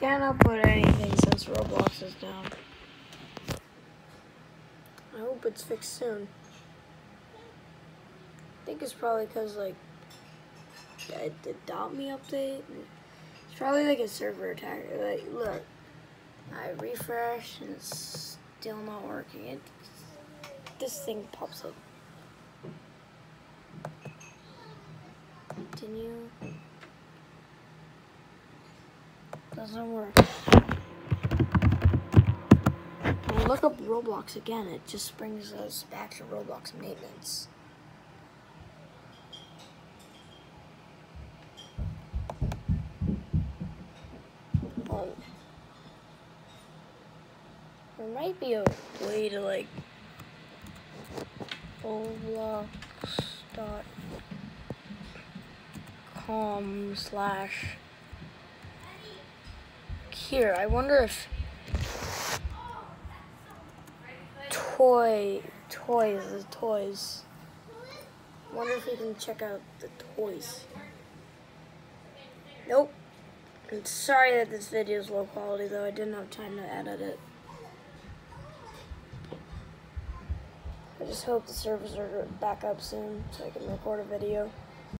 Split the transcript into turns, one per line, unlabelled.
Cannot put anything since Roblox is down. I hope it's fixed soon. I think it's probably because, like, the, the dot me update. It's probably like a server attack. Like, look, I refresh and it's still not working. It, this thing pops up. Continue. Doesn't work. When look up Roblox again, it just brings us back to Roblox maintenance. There might be a way to like Roblox.com slash here. I wonder if toy toys the toys. Wonder if we can check out the toys. Nope. I'm sorry that this video is low quality though. I didn't have time to edit it. I just hope the servers are back up soon so I can record a video.